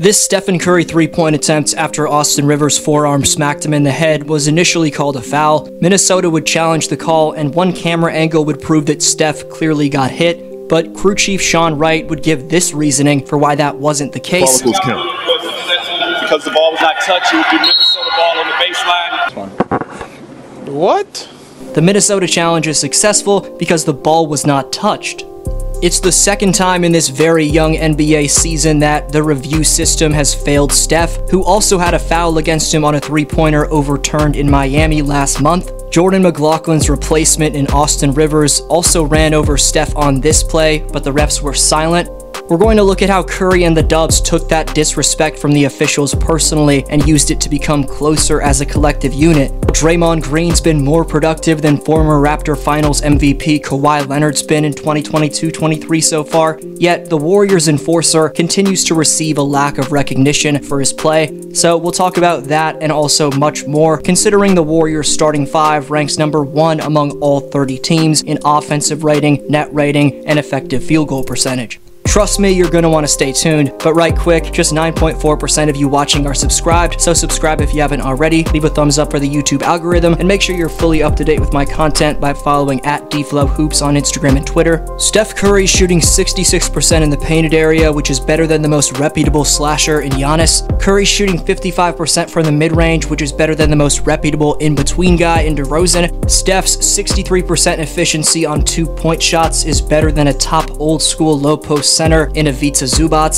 This Stephen Curry three point attempt after Austin Rivers' forearm smacked him in the head was initially called a foul. Minnesota would challenge the call, and one camera angle would prove that Steph clearly got hit, but crew chief Sean Wright would give this reasoning for why that wasn't the case. Because the ball was not touched, it would be Minnesota ball on the baseline. What? The Minnesota challenge is successful because the ball was not touched. It's the second time in this very young NBA season that the review system has failed Steph, who also had a foul against him on a three pointer overturned in Miami last month. Jordan McLaughlin's replacement in Austin Rivers also ran over Steph on this play, but the refs were silent. We're going to look at how Curry and the Dubs took that disrespect from the officials personally and used it to become closer as a collective unit. Draymond Green's been more productive than former Raptor Finals MVP Kawhi Leonard's been in 2022-23 so far, yet the Warriors enforcer continues to receive a lack of recognition for his play. So we'll talk about that and also much more, considering the Warriors starting five ranks number one among all 30 teams in offensive rating, net rating, and effective field goal percentage. Trust me, you're want to stay tuned. But right quick, just 9.4% of you watching are subscribed, so subscribe if you haven't already. Leave a thumbs up for the YouTube algorithm, and make sure you're fully up to date with my content by following at DFlowHoops on Instagram and Twitter. Steph Curry shooting 66% in the painted area, which is better than the most reputable slasher in Giannis. Curry shooting 55% from the mid-range, which is better than the most reputable in-between guy in DeRozan. Steph's 63% efficiency on two-point shots is better than a top old-school low-post center in Ivica Zubac.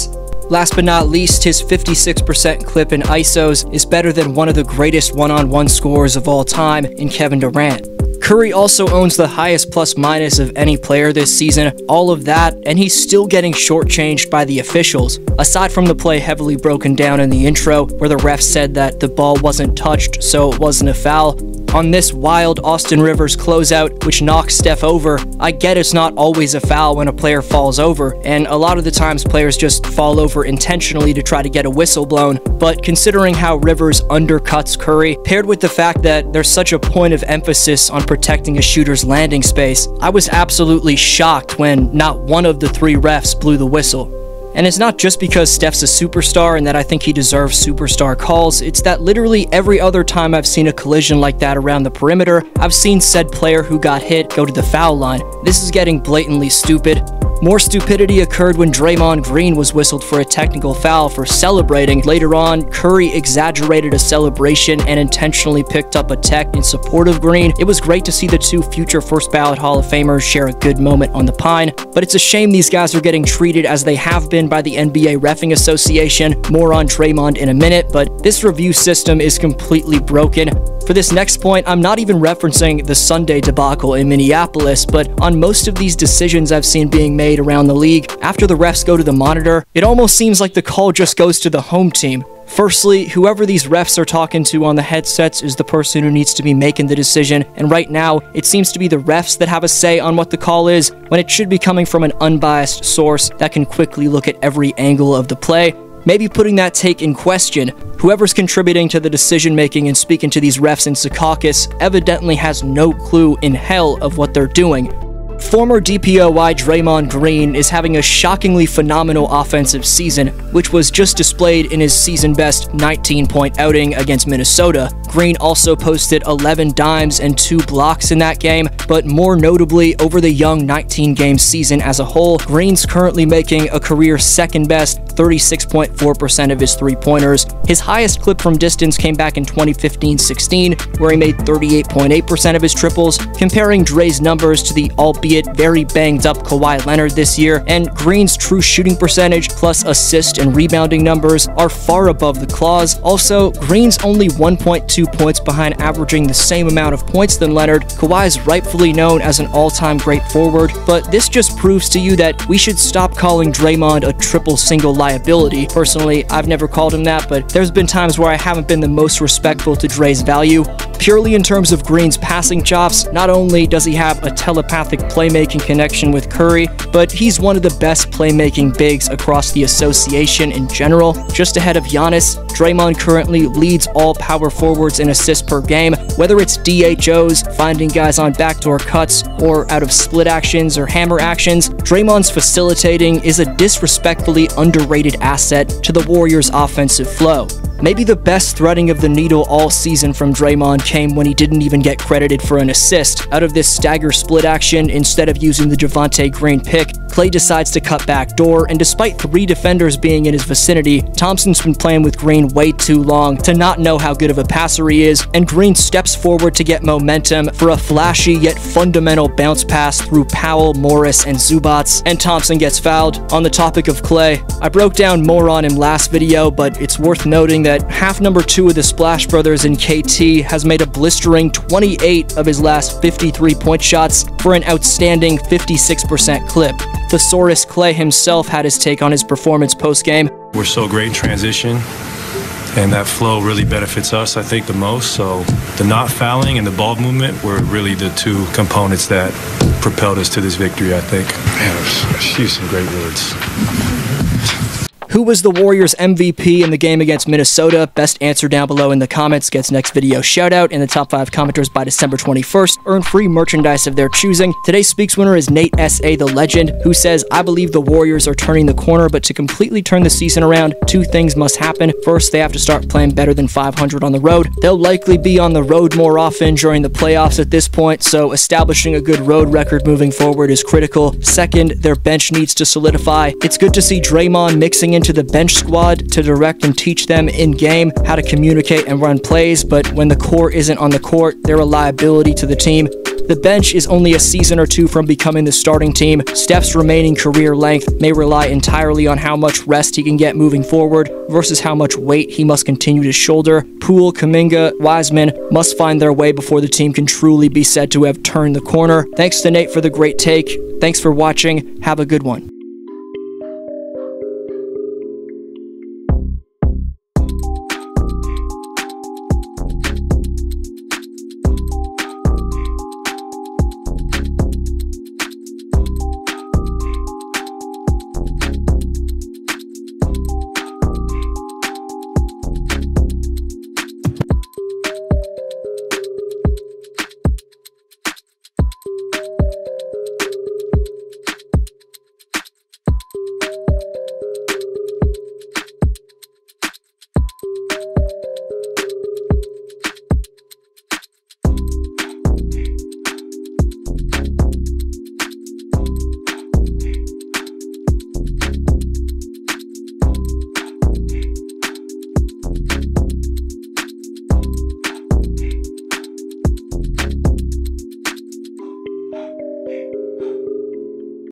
Last but not least, his 56% clip in ISOs is better than one of the greatest one-on-one scorers of all time in Kevin Durant. Curry also owns the highest plus minus of any player this season, all of that, and he's still getting shortchanged by the officials. Aside from the play heavily broken down in the intro, where the ref said that the ball wasn't touched, so it wasn't a foul, on this wild Austin Rivers closeout, which knocks Steph over, I get it's not always a foul when a player falls over, and a lot of the times players just fall over intentionally to try to get a whistle blown, but considering how Rivers undercuts Curry, paired with the fact that there's such a point of emphasis on protecting a shooter's landing space, I was absolutely shocked when not one of the three refs blew the whistle. And it's not just because Steph's a superstar and that I think he deserves superstar calls, it's that literally every other time I've seen a collision like that around the perimeter, I've seen said player who got hit go to the foul line. This is getting blatantly stupid. More stupidity occurred when Draymond Green was whistled for a technical foul for celebrating. Later on, Curry exaggerated a celebration and intentionally picked up a tech in support of Green. It was great to see the two future first ballot Hall of Famers share a good moment on the pine, but it's a shame these guys are getting treated as they have been by the NBA Refing Association. More on Draymond in a minute, but this review system is completely broken. For this next point, I'm not even referencing the Sunday debacle in Minneapolis, but on most of these decisions I've seen being made around the league, after the refs go to the monitor, it almost seems like the call just goes to the home team. Firstly, whoever these refs are talking to on the headsets is the person who needs to be making the decision, and right now, it seems to be the refs that have a say on what the call is, when it should be coming from an unbiased source that can quickly look at every angle of the play maybe putting that take in question. Whoever's contributing to the decision making and speaking to these refs in Secaucus evidently has no clue in hell of what they're doing. Former DPOY Draymond Green is having a shockingly phenomenal offensive season, which was just displayed in his season best 19 point outing against Minnesota. Green also posted 11 dimes and 2 blocks in that game, but more notably, over the young 19 game season as a whole, Green's currently making a career second best 36.4% of his three pointers. His highest clip from distance came back in 2015 16, where he made 38.8% of his triples, comparing Dre's numbers to the albeit very banged up Kawhi Leonard this year, and Green's true shooting percentage plus assist and rebounding numbers are far above the claws. Also, Green's only 1.2 points behind averaging the same amount of points than Leonard. Kawhi is rightfully known as an all time great forward, but this just proves to you that we should stop calling Draymond a triple single liability. Personally, I've never called him that, but there's been times where I haven't been the most respectful to Dre's value. Purely in terms of Green's passing chops, not only does he have a telepathic playmaking connection with Curry, but he's one of the best playmaking bigs across the association in general. Just ahead of Giannis, Draymond currently leads all power forwards in assists per game, whether it's DHOs, finding guys on backdoor cuts, or out of split actions or hammer actions. Draymond's facilitating is a disrespectfully underrated asset to the Warriors' offensive flow. Maybe the best threading of the needle all season from Draymond came when he didn't even get credited for an assist. Out of this stagger split action, instead of using the Javonte Green pick, Klay decides to cut back door, and despite three defenders being in his vicinity, Thompson's been playing with Green way too long to not know how good of a passer he is, and Green steps forward to get momentum for a flashy yet fundamental bounce pass through Powell, Morris, and Zubac, and Thompson gets fouled. On the topic of Klay, I broke down more on him last video, but it's worth noting that half number two of the Splash Brothers in KT has made a blistering 28 of his last 53 point shots for an outstanding 56% clip. Thesaurus Klay himself had his take on his performance post-game. We're so great in transition, and that flow really benefits us, I think, the most. So the not fouling and the ball movement were really the two components that propelled us to this victory, I think. Man, she used some great words. Who was the Warriors MVP in the game against Minnesota? Best answer down below in the comments gets next video shout out, and the top 5 commenters by December 21st earn free merchandise of their choosing. Today's Speaks winner is Nate S.A. the Legend, who says, I believe the Warriors are turning the corner, but to completely turn the season around, two things must happen. First, they have to start playing better than 500 on the road. They'll likely be on the road more often during the playoffs at this point, so establishing a good road record moving forward is critical. Second, their bench needs to solidify. It's good to see Draymond mixing in into the bench squad to direct and teach them in game how to communicate and run plays, but when the core isn't on the court, they're a liability to the team. The bench is only a season or two from becoming the starting team. Steph's remaining career length may rely entirely on how much rest he can get moving forward versus how much weight he must continue to shoulder. Poole, Kuminga, Wiseman must find their way before the team can truly be said to have turned the corner. Thanks to Nate for the great take. Thanks for watching. Have a good one.